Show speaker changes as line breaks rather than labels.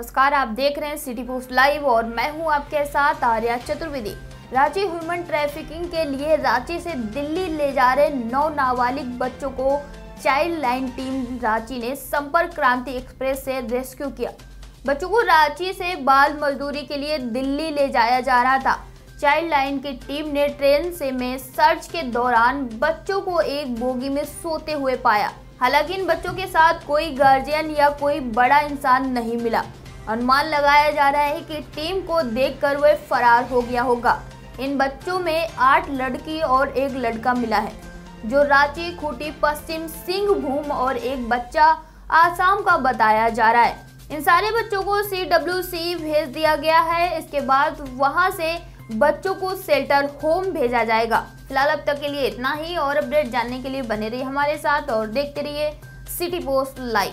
नमस्कार, आप देख रहे हैं सिटी पोस्ट लाइव और मैं हूँ आपके साथ आर्या चतुर्वेदी। रांची ह्यूमन ट्रैफिकिंग के लिए रांची से दिल्ली ले जा रहे नौ नाबालिग बच्चों को चाइल्ड लाइन टीम रांची ने संपर्क क्रांति एक्सप्रेस से रेस्क्यू किया। बच्चों को रांची से बाल मजदूरी के लिए दिल्ली ले जाया जा रहा था। चाइल्ड लाइन की टीम ने ट्रेन से में सर्च के दौरान बच्चों को एक बोगी में सोते हुए पाया। हालाँकि इन बच्चों के साथ कोई गार्जियन या कोई बड़ा इंसान नहीं मिला। अनुमान लगाया जा रहा है कि टीम को देखकर वह फरार हो गया होगा। इन बच्चों में आठ लड़की और एक लड़का मिला है, जो रांची, खूटी, पश्चिम सिंह भूम और एक बच्चा आसाम का बताया जा रहा है। इन सारे बच्चों को सी डब्ल्यू सी भेज दिया गया है। इसके बाद वहाँ से बच्चों को सेल्टर होम भेजा जाएगा। फ़िलहाल अब तक के लिए इतना ही और अपडेट जानने के लिए बने रहिए हमारे साथ और देखते रहिए सिटी पोस्ट लाइव